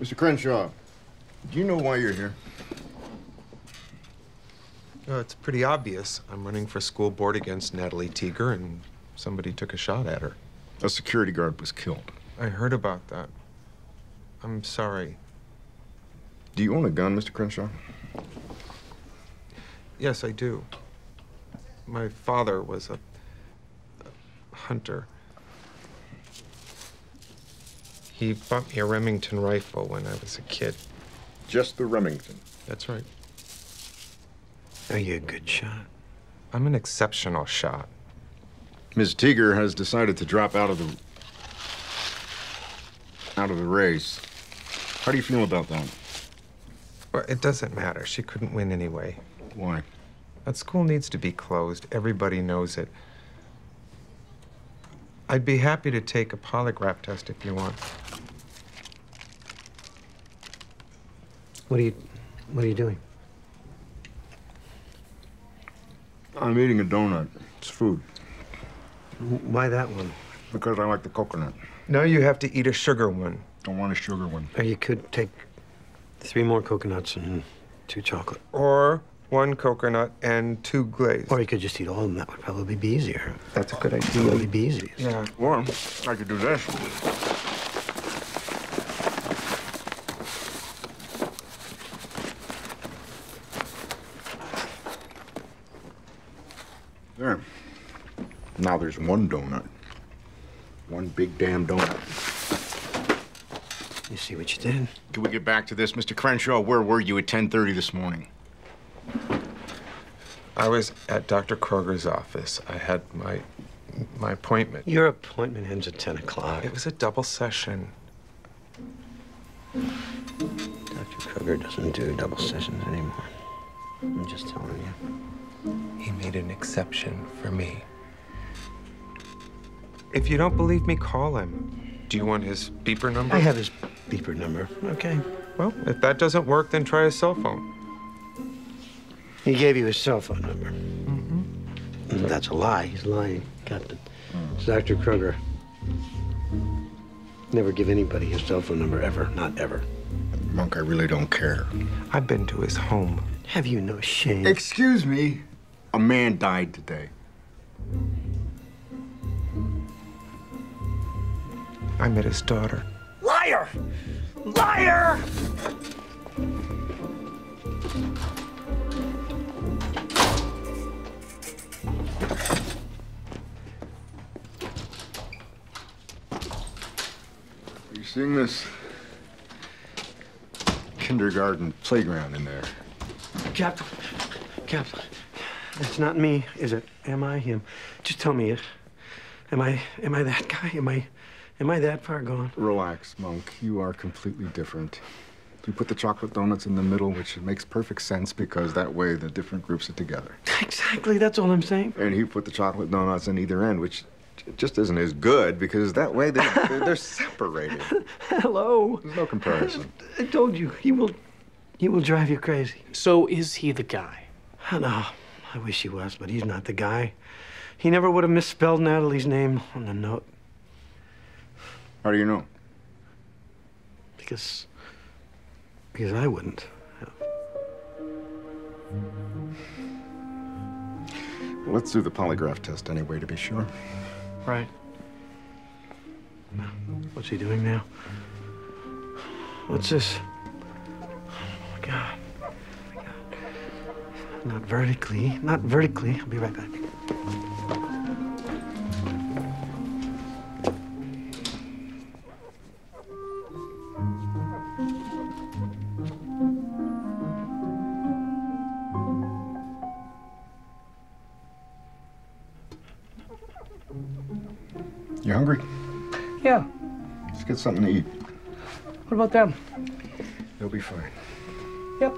Mr. Krenshaw, do you know why you're here? Uh, it's pretty obvious. I'm running for school board against Natalie Teeger, and somebody took a shot at her. A security guard was killed. I heard about that. I'm sorry. Do you own a gun, Mr. Krenshaw? Yes, I do. My father was a, a hunter. He bought me a Remington rifle when I was a kid. Just the Remington. That's right. Are you a good shot? I'm an exceptional shot. Ms. Teeger has decided to drop out of the out of the race. How do you feel about that? Well, it doesn't matter. She couldn't win anyway. Why? That school needs to be closed. Everybody knows it. I'd be happy to take a polygraph test if you want. What are you what are you doing? I'm eating a donut. It's food. Why that one? Because I like the coconut. No, you have to eat a sugar one. Don't want a sugar one. Or you could take three more coconuts and two chocolate. Or one coconut and two glazed. Or you could just eat all of them. That would probably be easier. That's a good That idea. would be easier. Yeah. Warm. I could do this. There. Now there's one donut. One big damn donut. You see what you did? Can we get back to this, Mr. Krenshaw? Where were you at 10:30 this morning? I was at Dr. Kroger's office. I had my my appointment. Your appointment ends at 10 o'clock. It was a double session. Dr. Kroger doesn't do double sessions anymore. I'm just telling you. He made an exception for me. If you don't believe me, call him. Do you want his beeper number? I have his beeper number. Okay. Well, if that doesn't work, then try his cell phone. He gave you his cell phone number. Mm-hmm. That's a lie. He's lying, Captain. It's Dr. Kroger. Never give anybody his cell phone number ever. Not ever. Monk, I really don't care. I've been to his home. Have you no shame? Excuse me. A man died today. I met his daughter. Liar! Liar! Seeing this kindergarten playground in there? Captain. Captain. It's not me, is it? Am I him? Just tell me it. Am I am I that guy? Am I am I that far gone? Relax, Monk. You are completely different. You put the chocolate donuts in the middle, which makes perfect sense because that way the different groups are together. Exactly, that's all I'm saying. And he put the chocolate donuts in either end, which j- just isn't as good because that way they're, they're, they're separated. Hello. There's no comparison. I told you, he will he will drive you crazy. So is he the guy? No, I wish he was, but he's not the guy. He never would have misspelled Natalie's name on the note How do you know? because because I wouldn't. Well, let's do the polygraph test anyway to be sure. Right. What's he doing now? What's this? Oh my God. Oh my God. Not vertically. Not vertically. I'll be right back. You hungry? Yeah. Let's get something to eat. What about them? They'll be fine. Yep.